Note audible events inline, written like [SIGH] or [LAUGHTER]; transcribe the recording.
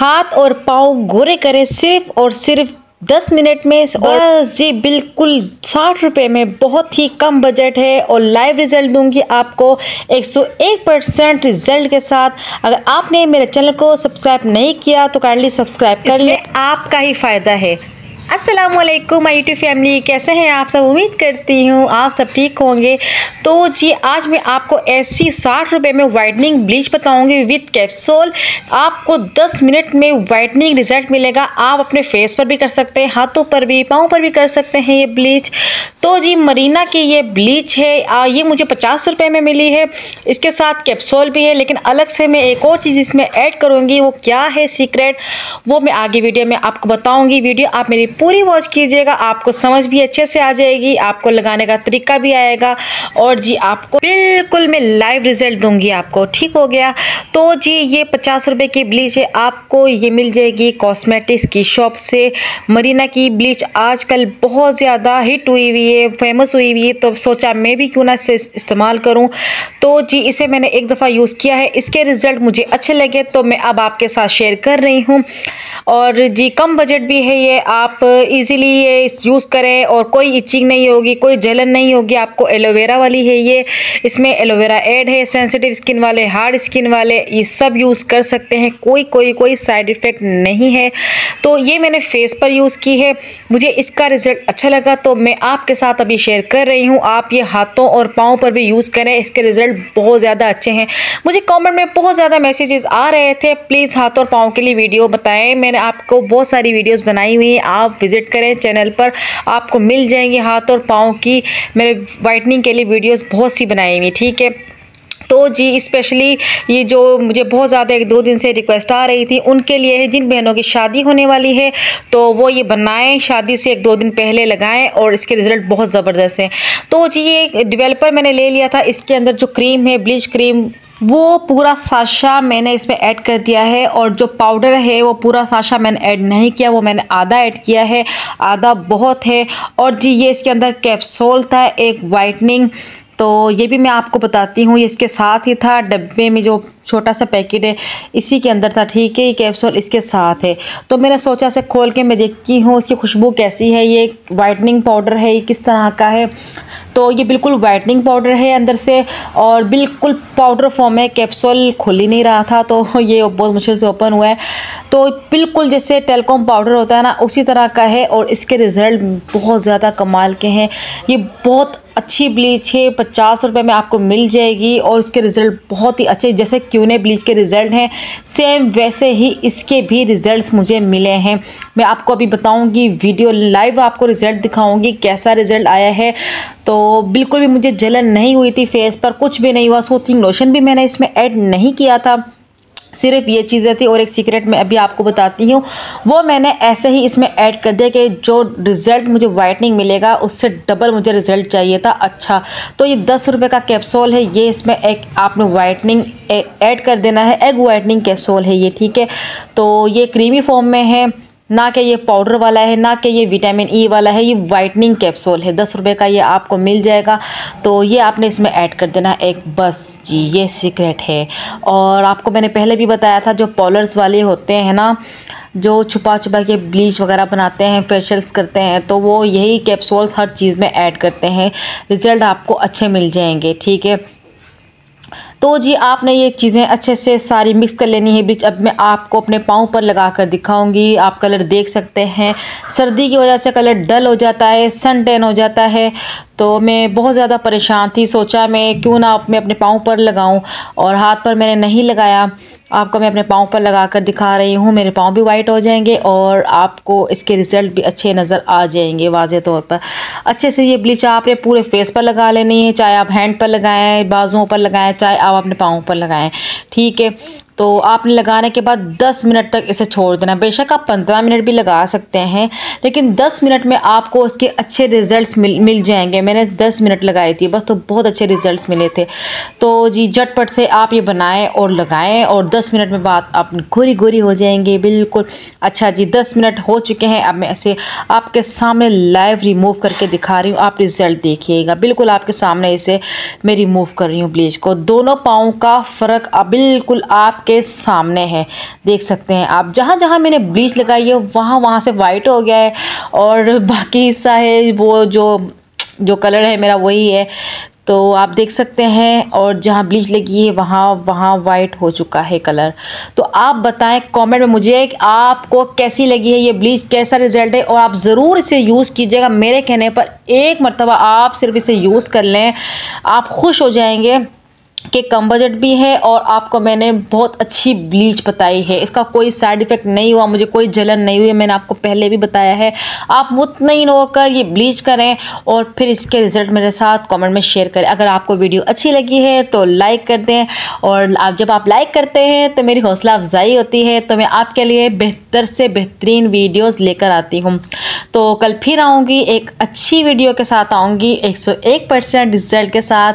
हाथ और पाँव गोरे करें सिर्फ़ और सिर्फ़ दस मिनट में। बस जी बिल्कुल साठ रुपये में बहुत ही कम बजट है और लाइव रिज़ल्ट दूँगी आपको 101 परसेंट रिज़ल्ट के साथ। अगर आपने मेरे चैनल को सब्सक्राइब नहीं किया तो काइंडली सब्सक्राइब कर लें। आपका ही फ़ायदा है। अस्सलाम वालेकुम माई यूट्यूब फैमिली कैसे हैं आप सब? उम्मीद करती हूँ आप सब ठीक होंगे। तो जी आज मैं आपको ऐसी साठ रुपये में वाइटनिंग ब्लीच बताऊँगी विथ कैप्सूल आपको 10 मिनट में वाइटनिंग रिज़ल्ट मिलेगा। आप अपने फेस पर भी कर सकते हैं हाथों पर भी पाँव पर भी कर सकते हैं ये ब्लीच तो जी मरीना की ये ब्लीच है आ, ये मुझे पचास रुपये में मिली है। इसके साथ कैप्सूल भी है लेकिन अलग से मैं एक और चीज़ इसमें ऐड करूँगी। वो क्या है सीक्रेट वो मैं आगे वीडियो में आपको बताऊँगी। वीडियो आप मेरी पूरी वॉच कीजिएगा, आपको समझ भी अच्छे से आ जाएगी, आपको लगाने का तरीका भी आएगा और जी, आपको बिल्कुल मैं लाइव रिज़ल्ट दूँगी आपको, ठीक हो गया? तो जी, ये पचास रुपये की ब्लीच है, आपको ये मिल जाएगी कॉस्मेटिक्स की शॉप से। मरीना की ब्लीच आजकल बहुत ज़्यादा हिट हुई हुई है फ़ेमस हुई हुई है तो सोचा मैं भी क्यों ना इसे इस्तेमाल करूँ। तो जी, इसे मैंने एक दफ़ा यूज़ किया है, इसके रिज़ल्ट मुझे अच्छे लगे तो मैं अब आपके साथ शेयर कर रही हूँ। और जी, कम बजट भी है ये, आप इजीली ये यूज़ करें और कोई इचिंग नहीं होगी, कोई जलन नहीं होगी, आपको एलोवेरा वाली है ये। इसमें एलोवेरा ऐड है सेंसिटिव स्किन वाले हार्ड स्किन वाले, ये सब यूज़ कर सकते हैं, कोई कोई कोई साइड इफ़ेक्ट नहीं है। तो ये मैंने फेस पर यूज़ की है। मुझे इसका रिज़ल्ट अच्छा लगा तो मैं आपके साथ अभी शेयर कर रही हूँ। आप ये हाथों और पाँव पर भी यूज़ करें, इसके रिज़ल्ट बहुत ज़्यादा अच्छे हैं। मुझे कॉमेंट में बहुत ज़्यादा मैसेजेस आ रहे थे। प्लीज़ हाथ और पाँव के लिए वीडियो बताएँ। मैंने आपको बहुत सारी वीडियोज़ बनाई हुई हैं, आप विज़िट करें चैनल पर, आपको मिल जाएँगे हाथ और पाँव की, मेरे वाइटनिंग के लिए वीडियोज़ बहुत सी बनाई हुई ठीक है? तो जी स्पेशली ये जो मुझे बहुत ज़्यादा एक दो दिन से रिक्वेस्ट आ रही थी, उनके लिए है, जिन बहनों की शादी होने वाली है तो वो ये बनाएँ, शादी से एक दो दिन पहले लगाएँ और इसके रिज़ल्ट बहुत ज़बरदस्त हैं। तो जी, ये डिवेलपर मैंने ले लिया था, इसके अंदर जो क्रीम है ब्लीच क्रीम वो पूरा साशा मैंने इसमें ऐड कर दिया है और जो पाउडर है, वो पूरा साशा मैंने ऐड नहीं किया, वो मैंने आधा ऐड किया है, आधा बहुत है। और जी, ये इसके अंदर कैप्सूल था, एक वाइटनिंग तो ये भी मैं आपको बताती हूँ, ये इसके साथ ही था, डब्बे में जो छोटा सा पैकेट है, इसी के अंदर था, ठीक है, ये कैप्सूल इसके साथ है। तो मैंने सोचा से खोल के मैं देखती हूँ, इसकी खुशबू कैसी है, ये वाइटनिंग पाउडर है, ये किस तरह का है। तो ये बिल्कुल वाइटनिंग पाउडर है अंदर से और बिल्कुल पाउडर फॉर्म है कैप्सूल खुल ही नहीं रहा था तो [LAUGHS] ये बहुत मुश्किल से ओपन हुआ है। तो बिल्कुल जैसे टेलकॉम पाउडर होता है ना, उसी तरह का है और इसके रिज़ल्ट बहुत ज़्यादा कमाल के हैं। ये बहुत अच्छी ब्लीच है, पचास रुपये में आपको मिल जाएगी और इसके रिज़ल्ट बहुत ही अच्छे, जैसे क्यूने ब्लीच के रिज़ल्ट हैं। सेम वैसे ही इसके भी रिज़ल्ट मुझे मिले हैं। मैं आपको अभी बताऊँगी वीडियो लाइव आपको रिज़ल्ट दिखाऊँगी, कैसा रिज़ल्ट आया है। तो बिल्कुल भी मुझे जलन नहीं हुई थी फेस पर, कुछ भी नहीं हुआ। सूथिंग लोशन भी मैंने इसमें ऐड नहीं किया था। सिर्फ़ ये चीज़ें थी और एक सीक्रेट मैं अभी आपको बताती हूँ। वो मैंने ऐसे ही इसमें ऐड कर दिया कि जो रिज़ल्ट मुझे वाइटनिंग मिलेगा, उससे डबल मुझे रिज़ल्ट चाहिए था। अच्छा तो ये दस रुपये का कैप्सूल है, ये इसमें एक आपने वाइटनिंग ऐड कर देना है। एग वाइटनिंग कैप्सूल है ये, ठीक है? तो ये क्रीमी फॉर्म में है। ना कि ये पाउडर वाला है, ना कि ये विटामिन ई e वाला है, ये वाइटनिंग कैप्सूल है। दस रुपये का ये आपको मिल जाएगा। तो ये आपने इसमें ऐड कर देना एक, बस जी, ये सीक्रेट है। और आपको मैंने पहले भी बताया था, जो पॉलर्स वाले होते हैं ना, जो छुपा छुपा के ब्लीच वगैरह बनाते हैं फेशियल्स करते हैं तो वो यही कैप्सूल्स हर चीज़ में ऐड करते हैं। रिज़ल्ट आपको अच्छे मिल जाएँगे, ठीक है? तो जी, आपने ये चीज़ें अच्छे से सारी मिक्स कर लेनी है बीच। अब मैं आपको अपने पाँव पर लगा कर दिखाऊँगी। आप कलर देख सकते हैं। सर्दी की वजह से कलर डल हो जाता है सन टेन हो जाता है। तो मैं बहुत ज़्यादा परेशान थी। सोचा मैं क्यों ना मैं अपने पाँव पर लगाऊँ। और हाथ पर मैंने नहीं लगाया। आपको मैं अपने पाँव पर लगा कर दिखा रही हूँ। मेरे पाँव भी वाइट हो जाएँगे और आपको इसके रिज़ल्ट भी अच्छे नज़र आ जाएँगे वाज तौर पर। अच्छे से ये ब्लीच आपने पूरे फेस पर लगा लेनी है। चाहे आप हैंड पर लगाएँ, बाजुओं पर लगाएँ, चाहे आप अपने पाँव पर लगाएँ ठीक है? तो आपने लगाने के बाद 10 मिनट तक इसे छोड़ देना। बेशक आप 15 मिनट भी लगा सकते हैं, लेकिन 10 मिनट में आपको उसके अच्छे रिज़ल्ट्स मिल मिल जाएँगे। मैंने 10 मिनट लगाई थी, बस तो बहुत अच्छे रिज़ल्ट्स मिले थे। तो जी, झटपट से आप ये बनाएँ और लगाएँ और 10 मिनट में बाद आप गोरी गोरी हो जाएँगे, बिल्कुल। अच्छा जी 10 मिनट हो चुके हैं, अब मैं इसे आपके सामने लाइव रिमूव करके दिखा रही हूँ। आप रिज़ल्ट देखिएगा। बिल्कुल आपके सामने इसे मैं रिमूव कर रही हूँ ब्लीच को। दोनों पाँव का फ़र्क बिल्कुल आपके आपके सामने है। देख सकते हैं आप जहाँ जहाँ मैंने ब्लीच लगाई है वहाँ वहाँ से वाइट हो गया है और बाकी हिस्सा है वो जो जो कलर है मेरा वही है। तो आप देख सकते हैं और जहाँ ब्लीच लगी है, वहाँ वहाँ वाइट हो चुका है कलर तो आप बताएँ कमेंट में मुझे कि आपको कैसी लगी है ये ब्लीच, कैसा रिज़ल्ट है और आप ज़रूर इसे यूज़ कीजिएगा। मेरे कहने पर एक मरतबा आप सिर्फ़ इसे यूज़ कर लें, आप खुश हो जाएँगे। कि कम बजट भी है और आपको मैंने बहुत अच्छी ब्लीच बताई है। इसका कोई साइड इफ़ेक्ट नहीं हुआ, मुझे कोई जलन नहीं हुई मैंने आपको पहले भी बताया है। आप मुतमिन होकर ये ब्लीच करें और फिर इसके रिज़ल्ट मेरे साथ कमेंट में शेयर करें। अगर आपको वीडियो अच्छी लगी है तो लाइक कर दें और आप जब आप लाइक करते हैं तो मेरी हौसला अफजाई होती है तो मैं आपके लिए बेहतर से बेहतरीन वीडियोज़ लेकर आती हूँ। तो कल फिर आऊँगी, एक अच्छी वीडियो के साथ आऊँगी, एक रिज़ल्ट के साथ।